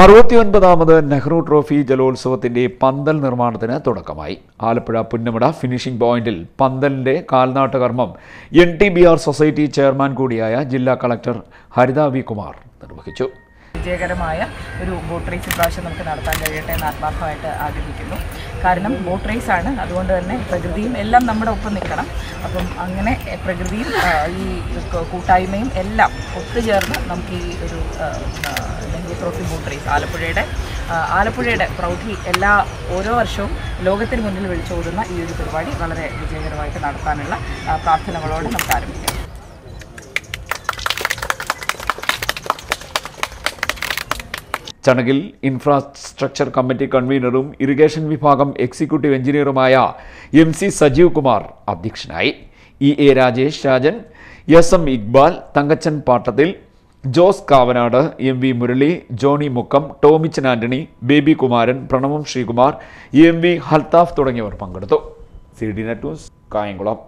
അറുപത്തിയൊൻപതാമത് Nehru trophy ജലോത്സവത്തിന്റെ പന്തൽ നിർമ്മാണത്തിന് തുടക്കമായി. ആലപ്പുഴ പുന്നമട ഫിനിഷിംഗ് പോയിന്റിൽ പന്തലിന്റെ കാൽനാട്ട കർമ്മം N T B R society chairman കൂടിയായ ജില്ലാ കളക്ടർ ഹരിത വി കുമാർ നിർവഹിച്ചു. വിജയകരമായ ഒരു ബോട്ട് റേസ് ഇപ്രാവശ്യം നമുക്ക് നടത്താൻ കഴിയട്ടെ എന്ന് ആത്മാർത്ഥമായിട്ട് ആഗ്രഹിക്കുന്നു. കാരണം ബോട്ട് റേസ് ആണ്. അതുകൊണ്ട് തന്നെ പ്രകൃതിയും എല്ലാം നമ്മുടെ ഒപ്പം നിൽക്കണം. അപ്പം അങ്ങനെ പ്രകൃതിയും ഈ കൂട്ടായ്മയും എല്ലാം ഒത്തുചേർന്ന് നമുക്ക് ഈ ഒരു ഡെങ്കി ട്രോഫി ബോട്ട് റേസ് ആലപ്പുഴയുടെ ആലപ്പുഴയുടെ പ്രൗഢി എല്ലാ ഓരോ വർഷവും ലോകത്തിന് മുന്നിൽ വിളിച്ചോതുന്ന ഈ ഒരു പരിപാടി വളരെ വിജയകരമായിട്ട് നടത്താനുള്ള പ്രാർത്ഥനകളോടെ നമുക്ക് ആരംഭിക്കാം. ചടങ്ങിൽ ഇൻഫ്രാസ്ട്രക്ചർ കമ്മിറ്റി കൺവീനറും ഇറിഗേഷൻ വിഭാഗം എക്സിക്യൂട്ടീവ് എഞ്ചിനീയറുമായ എം സി സജീവ് കുമാർ അധ്യക്ഷനായി. E A Rajesh Rajan S M Iqbal Thankachan Pattathil Jose Kavanad M V Murali Johny Mukkam Tomichan Antony Baby Kumaran Pranavam Sreekumar M V Halthaf തുടങ്ങിയവർ പങ്കെടുത്തു. C D net news Kayamkulam.